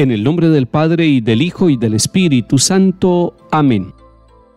En el nombre del Padre y del Hijo y del Espíritu Santo. Amén.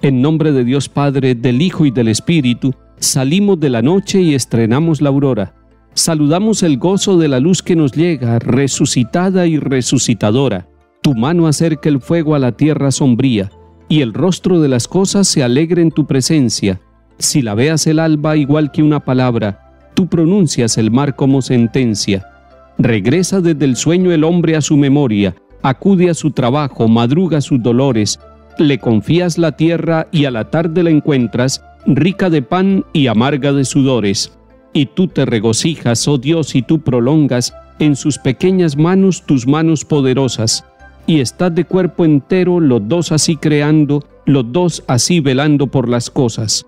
En nombre de Dios Padre, del Hijo y del Espíritu, salimos de la noche y estrenamos la aurora. Saludamos el gozo de la luz que nos llega, resucitada y resucitadora. Tu mano acerca el fuego a la tierra sombría, y el rostro de las cosas se alegre en tu presencia. Si la veas el alba igual que una palabra, tú pronuncias el mar como sentencia. Regresa desde el sueño el hombre a su memoria, acude a su trabajo, madruga sus dolores, le confías la tierra y a la tarde la encuentras, rica de pan y amarga de sudores. Y tú te regocijas, oh Dios, y tú prolongas en sus pequeñas manos tus manos poderosas. Y estás de cuerpo entero, los dos así creando, los dos así velando por las cosas.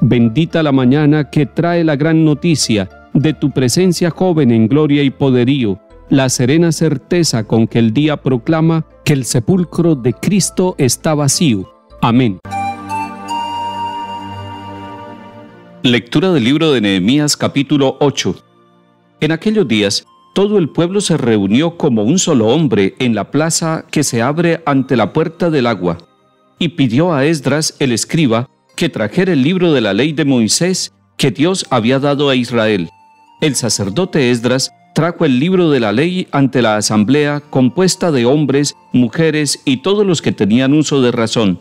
Bendita la mañana que trae la gran noticia, de tu presencia joven en gloria y poderío, la serena certeza con que el día proclama que el sepulcro de Cristo está vacío. Amén. Lectura del libro de Nehemías capítulo 8. En aquellos días, todo el pueblo se reunió como un solo hombre en la plaza que se abre ante la puerta del agua, y pidió a Esdras el escriba que trajera el libro de la ley de Moisés que Dios había dado a Israel. El sacerdote Esdras trajo el libro de la ley ante la asamblea compuesta de hombres, mujeres y todos los que tenían uso de razón.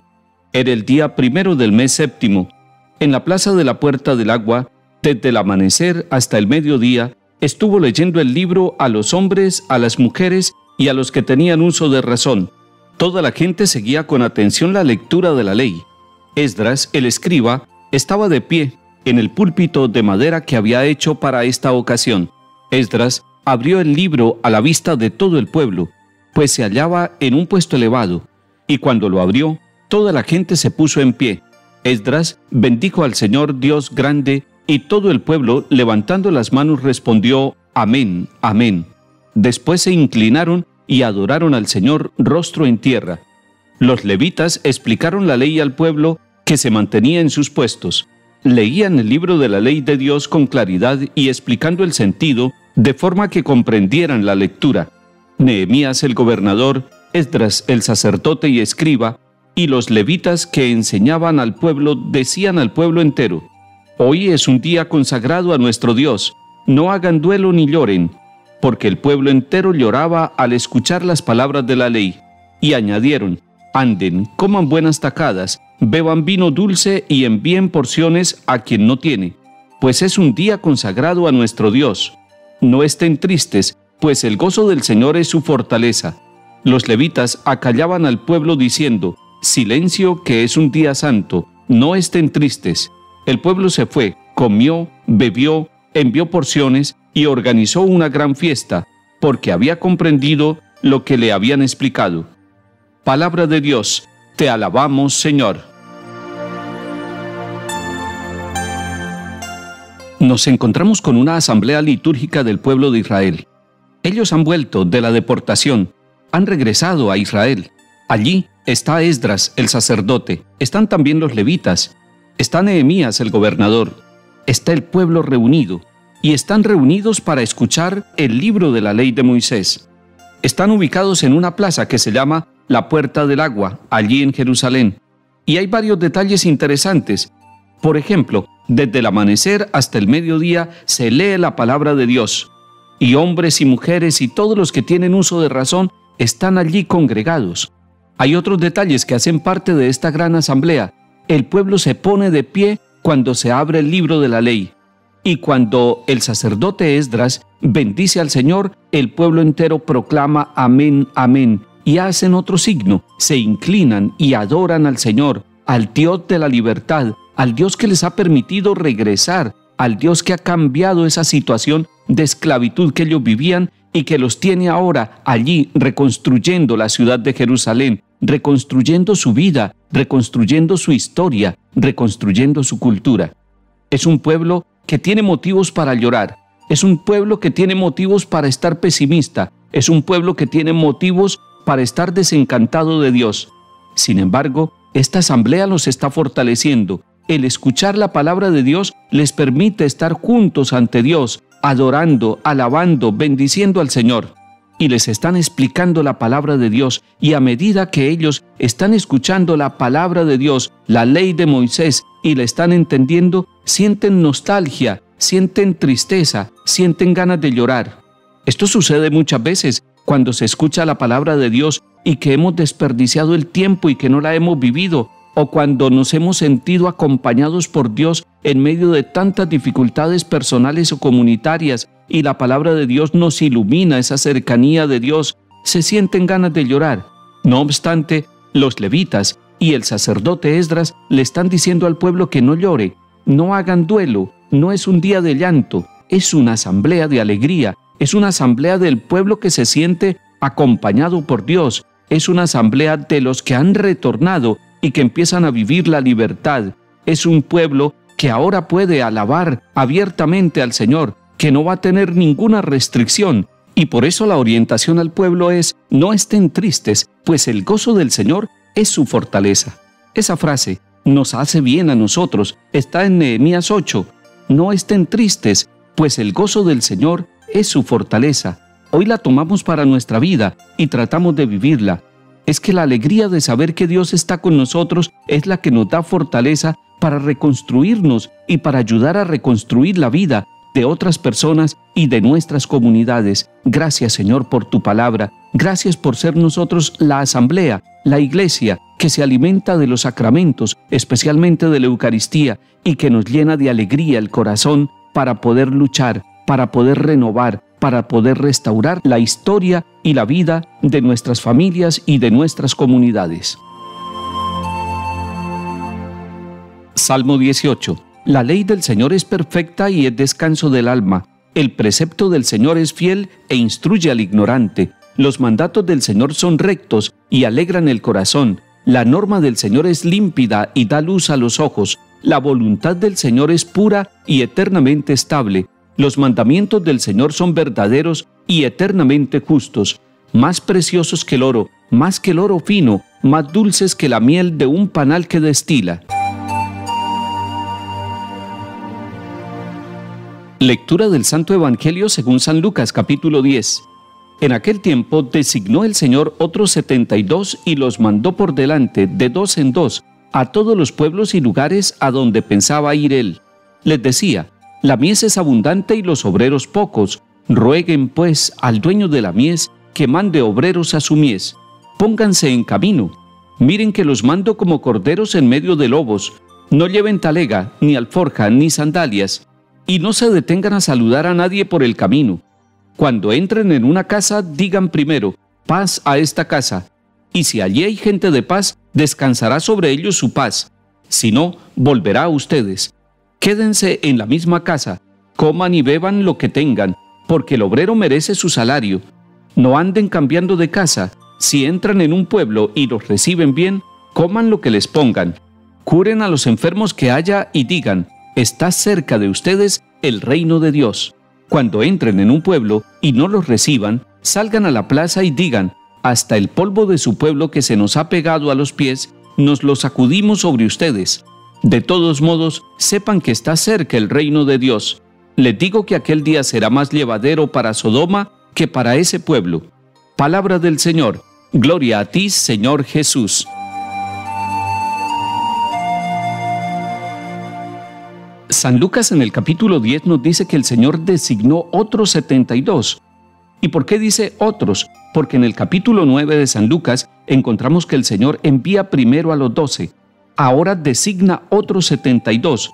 Era el día primero del mes séptimo. En la plaza de la puerta del agua, desde el amanecer hasta el mediodía, estuvo leyendo el libro a los hombres, a las mujeres y a los que tenían uso de razón. Toda la gente seguía con atención la lectura de la ley. Esdras, el escriba, estaba de pie en el púlpito de madera que había hecho para esta ocasión. Esdras abrió el libro a la vista de todo el pueblo, pues se hallaba en un puesto elevado, y cuando lo abrió, toda la gente se puso en pie. Esdras bendijo al Señor Dios grande, y todo el pueblo, levantando las manos, respondió, Amén, Amén. Después se inclinaron y adoraron al Señor rostro en tierra. Los levitas explicaron la ley al pueblo que se mantenía en sus puestos leían el libro de la ley de Dios con claridad y explicando el sentido de forma que comprendieran la lectura. Nehemías el gobernador, Esdras el sacerdote y escriba, y los levitas que enseñaban al pueblo decían al pueblo entero, Hoy es un día consagrado a nuestro Dios, no hagan duelo ni lloren, porque el pueblo entero lloraba al escuchar las palabras de la ley. Y añadieron, anden, coman buenas tacadas, beban vino dulce y envíen porciones a quien no tiene, pues es un día consagrado a nuestro Dios. No estén tristes, pues el gozo del Señor es su fortaleza. Los levitas acallaban al pueblo diciendo, Silencio que es un día santo, no estén tristes. El pueblo se fue, comió, bebió, envió porciones y organizó una gran fiesta, porque había comprendido lo que le habían explicado. Palabra de Dios, te alabamos Señor. Nos encontramos con una asamblea litúrgica del pueblo de Israel. Ellos han vuelto de la deportación, han regresado a Israel. Allí está Esdras, el sacerdote, están también los levitas, está Nehemías, el gobernador, está el pueblo reunido, y están reunidos para escuchar el libro de la ley de Moisés. Están ubicados en una plaza que se llama la Puerta del Agua, allí en Jerusalén. Y hay varios detalles interesantes. Por ejemplo, desde el amanecer hasta el mediodía se lee la palabra de Dios, y hombres y mujeres y todos los que tienen uso de razón están allí congregados. Hay otros detalles que hacen parte de esta gran asamblea. El pueblo se pone de pie cuando se abre el libro de la ley. Y cuando el sacerdote Esdras bendice al Señor, el pueblo entero proclama amén, amén. Y hacen otro signo, se inclinan y adoran al Señor, al Dios de la libertad, al Dios que les ha permitido regresar, al Dios que ha cambiado esa situación de esclavitud que ellos vivían y que los tiene ahora allí reconstruyendo la ciudad de Jerusalén, reconstruyendo su vida, reconstruyendo su historia, reconstruyendo su cultura. Es un pueblo que tiene motivos para llorar, es un pueblo que tiene motivos para estar pesimista, es un pueblo que tiene motivos para estar desencantado de Dios. Sin embargo, esta asamblea los está fortaleciendo, el escuchar la palabra de Dios les permite estar juntos ante Dios, adorando, alabando, bendiciendo al Señor. y les están explicando la palabra de Dios y a medida que ellos están escuchando la palabra de Dios, la ley de Moisés y la están entendiendo, sienten nostalgia, sienten tristeza, sienten ganas de llorar. Esto sucede muchas veces cuando se escucha la palabra de Dios y que hemos desperdiciado el tiempo y que no la hemos vivido, o cuando nos hemos sentido acompañados por Dios en medio de tantas dificultades personales o comunitarias y la palabra de Dios nos ilumina esa cercanía de Dios, se sienten ganas de llorar. No obstante, los levitas y el sacerdote Esdras le están diciendo al pueblo que no llore, no hagan duelo, no es un día de llanto, es una asamblea de alegría, es una asamblea del pueblo que se siente acompañado por Dios, es una asamblea de los que han retornado y que empiezan a vivir la libertad, es un pueblo que ahora puede alabar abiertamente al Señor, que no va a tener ninguna restricción, y por eso la orientación al pueblo es, no estén tristes, pues el gozo del Señor es su fortaleza. Esa frase nos hace bien a nosotros, está en Nehemías 8, no estén tristes, pues el gozo del Señor es su fortaleza. Hoy la tomamos para nuestra vida y tratamos de vivirla. Es que la alegría de saber que Dios está con nosotros es la que nos da fortaleza para reconstruirnos y para ayudar a reconstruir la vida de otras personas y de nuestras comunidades. Gracias Señor por tu palabra. Gracias por ser nosotros la asamblea, la iglesia que se alimenta de los sacramentos, especialmente de la Eucaristía, y que nos llena de alegría el corazón para poder luchar, para poder renovar, para poder restaurar la historia y la vida de nuestras familias y de nuestras comunidades. Salmo 18 la ley del Señor es perfecta y es descanso del alma. El precepto del Señor es fiel e instruye al ignorante. Los mandatos del Señor son rectos y alegran el corazón. La norma del Señor es límpida y da luz a los ojos. La voluntad del Señor es pura y eternamente estable. Los mandamientos del Señor son verdaderos y eternamente justos, más preciosos que el oro, más que el oro fino, más dulces que la miel de un panal que destila. Lectura del Santo Evangelio según San Lucas capítulo 10. En aquel tiempo designó el Señor otros setenta y dos y los mandó por delante, de dos en dos, a todos los pueblos y lugares a donde pensaba ir él. Les decía, la mies es abundante y los obreros pocos. Rueguen pues al dueño de la mies que mande obreros a su mies. Pónganse en camino. Miren que los mando como corderos en medio de lobos. No lleven talega, ni alforja, ni sandalias y no se detengan a saludar a nadie por el camino. Cuando entren en una casa, digan primero, paz a esta casa, y si allí hay gente de paz, descansará sobre ellos su paz. Si no, volverá a ustedes. Quédense en la misma casa, coman y beban lo que tengan, porque el obrero merece su salario. No anden cambiando de casa. Si entran en un pueblo y los reciben bien, coman lo que les pongan. Curen a los enfermos que haya y digan, está cerca de ustedes el reino de Dios. Cuando entren en un pueblo y no los reciban, salgan a la plaza y digan, hasta el polvo de su pueblo que se nos ha pegado a los pies, nos lo sacudimos sobre ustedes. De todos modos, sepan que está cerca el reino de Dios. Les digo que aquel día será más llevadero para Sodoma que para ese pueblo. Palabra del Señor. Gloria a ti, Señor Jesús. San Lucas en el capítulo 10 nos dice que el Señor designó otros 72. ¿Y por qué dice otros? Porque en el capítulo 9 de San Lucas encontramos que el Señor envía primero a los 12, ahora designa otros 72.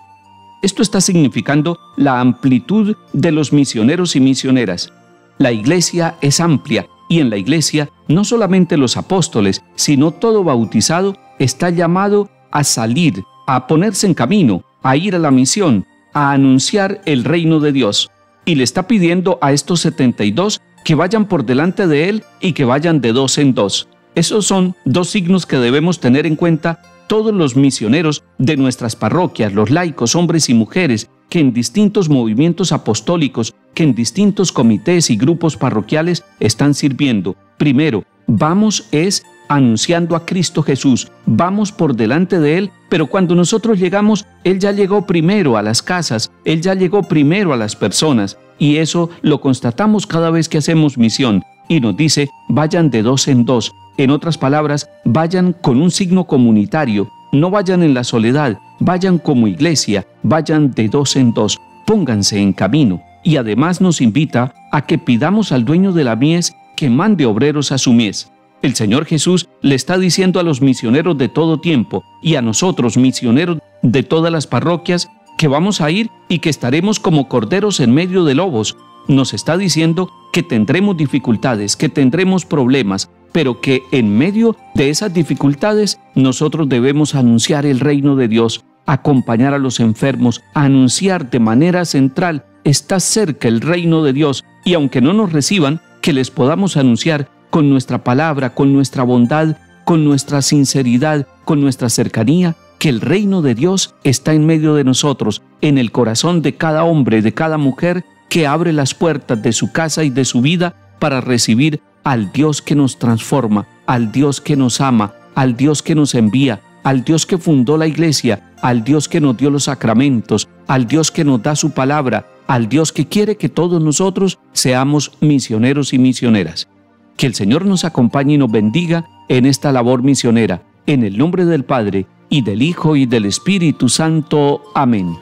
Esto está significando la amplitud de los misioneros y misioneras. La iglesia es amplia y en la iglesia no solamente los apóstoles, sino todo bautizado está llamado a salir, a ponerse en camino, a ir a la misión, a anunciar el reino de Dios. Y le está pidiendo a estos 72 que vayan por delante de él y que vayan de dos en dos. Esos son dos signos que debemos tener en cuenta todos los misioneros de nuestras parroquias, los laicos, hombres y mujeres, que en distintos movimientos apostólicos, que en distintos comités y grupos parroquiales están sirviendo. Primero, vamos es anunciando a Cristo Jesús. Vamos por delante de Él, pero cuando nosotros llegamos, Él ya llegó primero a las casas, Él ya llegó primero a las personas. Y eso lo constatamos cada vez que hacemos misión. y nos dice, vayan de dos en dos. En otras palabras, vayan con un signo comunitario, no vayan en la soledad, vayan como iglesia, vayan de dos en dos, pónganse en camino. Y además nos invita a que pidamos al dueño de la mies que mande obreros a su mies. El Señor Jesús le está diciendo a los misioneros de todo tiempo y a nosotros misioneros de todas las parroquias que vamos a ir y que estaremos como corderos en medio de lobos. Nos está diciendo que tendremos dificultades, que tendremos problemas, pero que en medio de esas dificultades nosotros debemos anunciar el reino de Dios, acompañar a los enfermos, anunciar de manera central, está cerca el reino de Dios y aunque no nos reciban, que les podamos anunciar con nuestra palabra, con nuestra bondad, con nuestra sinceridad, con nuestra cercanía, que el reino de Dios está en medio de nosotros, en el corazón de cada hombre, de cada mujer que abre las puertas de su casa y de su vida para recibir al Dios que nos transforma, al Dios que nos ama, al Dios que nos envía, al Dios que fundó la iglesia, al Dios que nos dio los sacramentos, al Dios que nos da su palabra, al Dios que quiere que todos nosotros seamos misioneros y misioneras. Que el Señor nos acompañe y nos bendiga en esta labor misionera, en el nombre del Padre, y del Hijo y del Espíritu Santo. Amén.